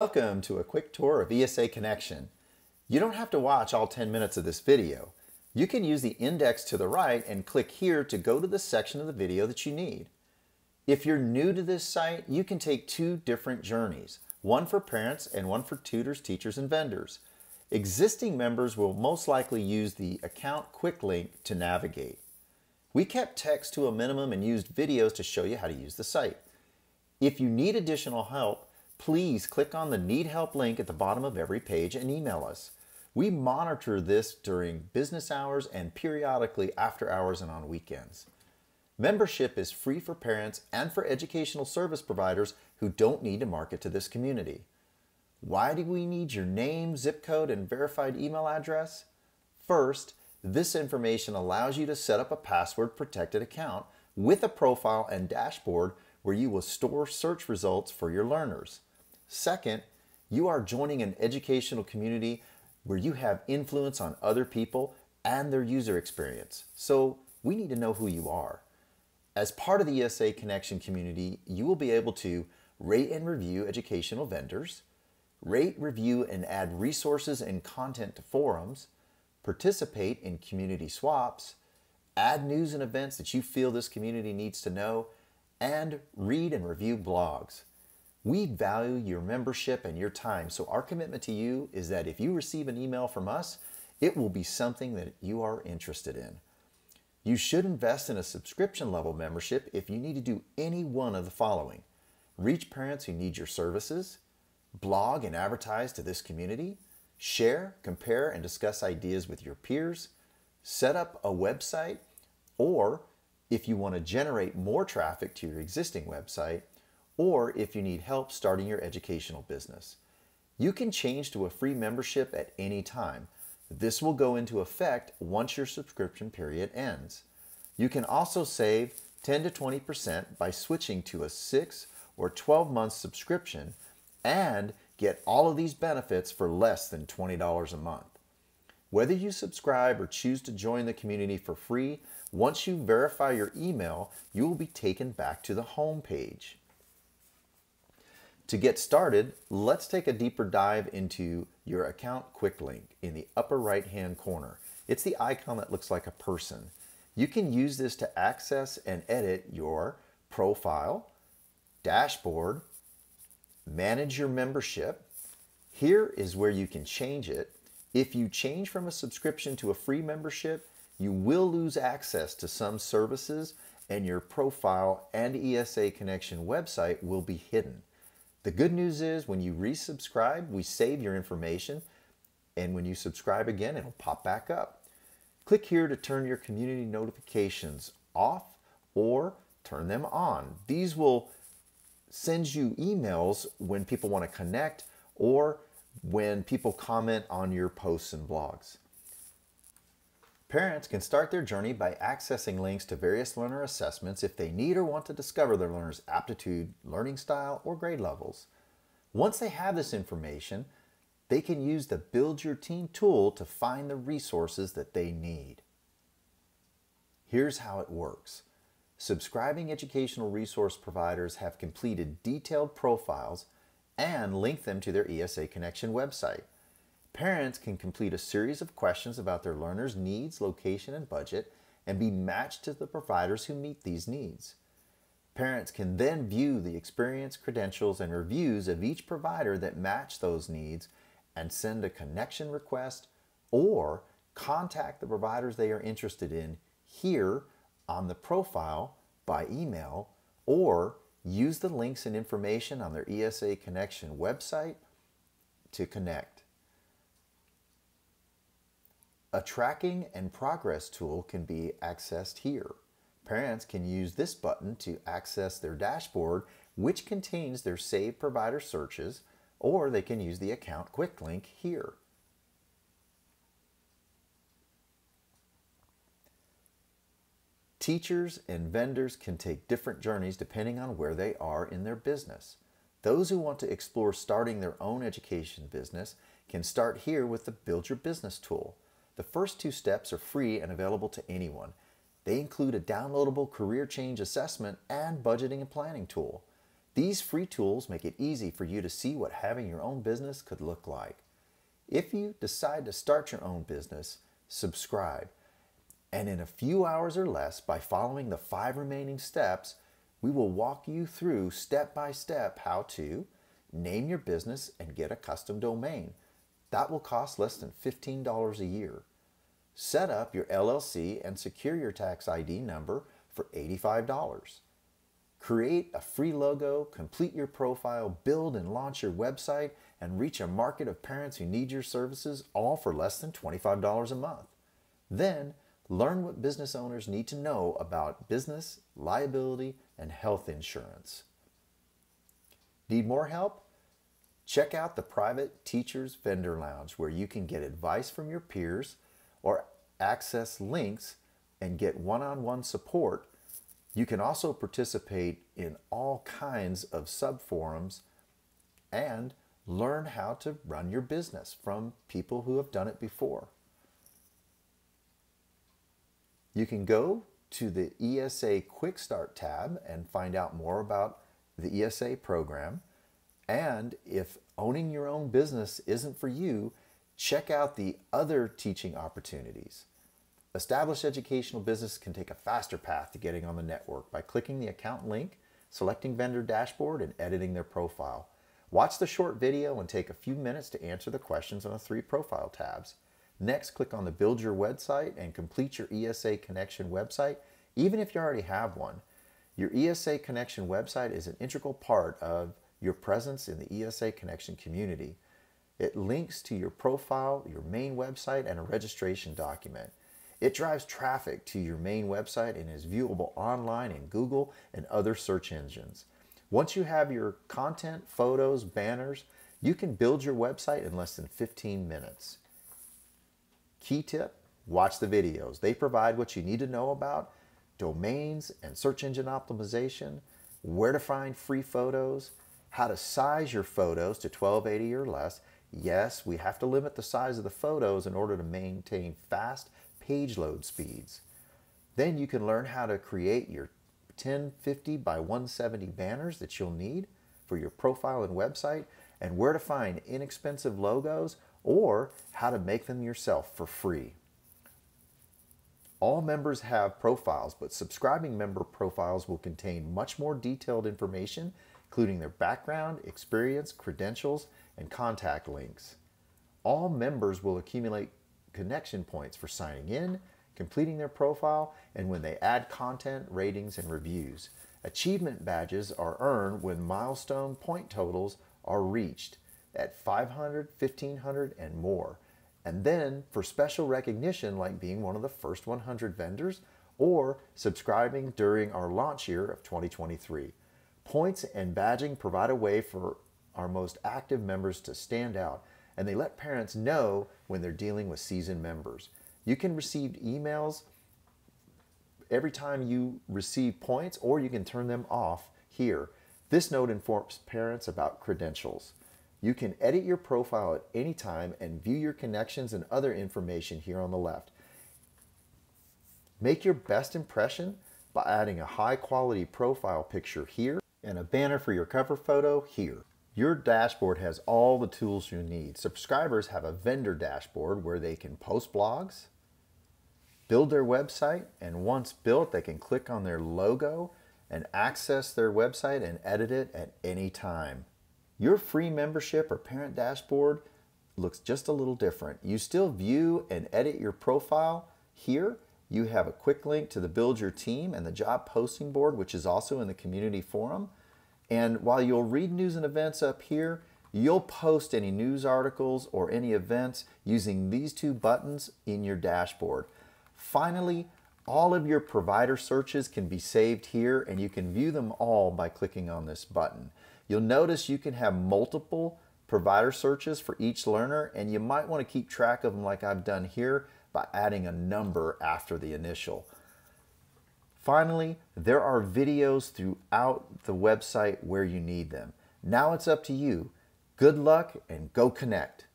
Welcome to a quick tour of ESA Connection. You don't have to watch all 10 minutes of this video. You can use the index to the right and click here to go to the section of the video that you need. If you're new to this site, you can take two different journeys, one for parents and one for tutors, teachers, and vendors. Existing members will most likely use the Account Quick link to navigate. We kept text to a minimum and used videos to show you how to use the site. If you need additional help, please click on the Need Help link at the bottom of every page and email us. We monitor this during business hours and periodically after hours and on weekends. Membership is free for parents and for educational service providers who don't need to market to this community. Why do we need your name, zip code, and verified email address? First, this information allows you to set up a password protected account with a profile and dashboard where you will store search results for your learners. Second, you are joining an educational community where you have influence on other people and their user experience. So we need to know who you are. As part of the ESA Connection community, you will be able to rate and review educational vendors, rate, review, and add resources and content to forums, participate in community swaps, add news and events that you feel this community needs to know, and read and review blogs. We value your membership and your time, so our commitment to you is that if you receive an email from us, it will be something that you are interested in. You should invest in a subscription level membership if you need to do any one of the following reach parents who need your services, blog and advertise to this community, share, compare, and discuss ideas with your peers, set up a website, or if you want to generate more traffic to your existing website, or if you need help starting your educational business. You can change to a free membership at any time. This will go into effect once your subscription period ends. You can also save 10 to 20% by switching to a 6 or 12 month subscription and get all of these benefits for less than $20 a month. Whether you subscribe or choose to join the community for free, once you verify your email, you will be taken back to the home page. To get started, let's take a deeper dive into your account quick link in the upper right hand corner. It's the icon that looks like a person. You can use this to access and edit your profile, dashboard, manage your membership. Here is where you can change it. If you change from a subscription to a free membership, you will lose access to some services and your profile and ESA Connection website will be hidden. The good news is when you resubscribe, we save your information, and when you subscribe again, it'll pop back up. Click here to turn your community notifications off or turn them on. These will send you emails when people want to connect or when people comment on your posts and blogs. Parents can start their journey by accessing links to various learner assessments if they need or want to discover their learner's aptitude, learning style, or grade levels. Once they have this information, they can use the Build Your Team tool to find the resources that they need. Here's how it works. Subscribing educational resource providers have completed detailed profiles and link them to their ESA Connection website. Parents can complete a series of questions about their learner's needs, location, and budget and be matched to the providers who meet these needs. Parents can then view the experience, credentials, and reviews of each provider that match those needs and send a connection request or contact the providers they are interested in here on the profile by email or use the links and information on their ESA Connection website to connect. A tracking and progress tool can be accessed here. Parents can use this button to access their dashboard, which contains their saved provider searches, or they can use the account quick link here. Teachers and vendors can take different journeys depending on where they are in their business. Those who want to explore starting their own education business can start here with the Build Your Business tool. The first two steps are free and available to anyone. They include a downloadable career change assessment and budgeting and planning tool. These free tools make it easy for you to see what having your own business could look like. If you decide to start your own business, subscribe. And in a few hours or less, by following the five remaining steps, we will walk you through step by step how to name your business and get a custom domain. That will cost less than $15 a year. Set up your LLC and secure your tax ID number for $85. Create a free logo, complete your profile, build and launch your website, and reach a market of parents who need your services all for less than $25 a month. Then, learn what business owners need to know about business, liability, and health insurance. Need more help? Check out the private Teachers Vendor Lounge where you can get advice from your peers access links and get one on one support. You can also participate in all kinds of sub forums and learn how to run your business from people who have done it before. You can go to the ESA Quick Start tab and find out more about the ESA program. And if owning your own business isn't for you, check out the other teaching opportunities. Established educational business can take a faster path to getting on the network by clicking the account link, selecting vendor dashboard, and editing their profile. Watch the short video and take a few minutes to answer the questions on the three profile tabs. Next, click on the Build Your Website and complete your ESA Connection website, even if you already have one. Your ESA Connection website is an integral part of your presence in the ESA Connection community. It links to your profile, your main website, and a registration document. It drives traffic to your main website and is viewable online in Google and other search engines. Once you have your content, photos, banners, you can build your website in less than 15 minutes. Key tip, watch the videos. They provide what you need to know about domains and search engine optimization, where to find free photos, how to size your photos to 1280 or less. Yes, we have to limit the size of the photos in order to maintain fast page load speeds. Then you can learn how to create your 1050 by 170 banners that you'll need for your profile and website, and where to find inexpensive logos or how to make them yourself for free. All members have profiles, but subscribing member profiles will contain much more detailed information, including their background, experience, credentials, and contact links. All members will accumulate connection points for signing in, completing their profile, and when they add content, ratings, and reviews. Achievement badges are earned when milestone point totals are reached at 500, 1500, and more. And then for special recognition, like being one of the first 100 vendors or subscribing during our launch year of 2023. Points and badging provide a way for our most active members to stand out, and they let parents know when they're dealing with seasoned members. You can receive emails every time you receive points, or you can turn them off here. This note informs parents about credentials. You can edit your profile at any time and view your connections and other information here on the left. Make your best impression by adding a high quality profile picture here and a banner for your cover photo here. Your dashboard has all the tools you need. Subscribers have a vendor dashboard where they can post blogs, build their website, and once built, they can click on their logo and access their website and edit it at any time. Your free membership or parent dashboard looks just a little different. You still view and edit your profile here. You have a quick link to the Build Your Team and the job posting board, which is also in the community forum. And while you'll read news and events up here, you'll post any news articles or any events using these two buttons in your dashboard. Finally, all of your provider searches can be saved here and you can view them all by clicking on this button. You'll notice you can have multiple provider searches for each learner and you might want to keep track of them like I've done here by adding a number after the initial. Finally, there are videos throughout the website where you need them. Now it's up to you. Good luck and go connect.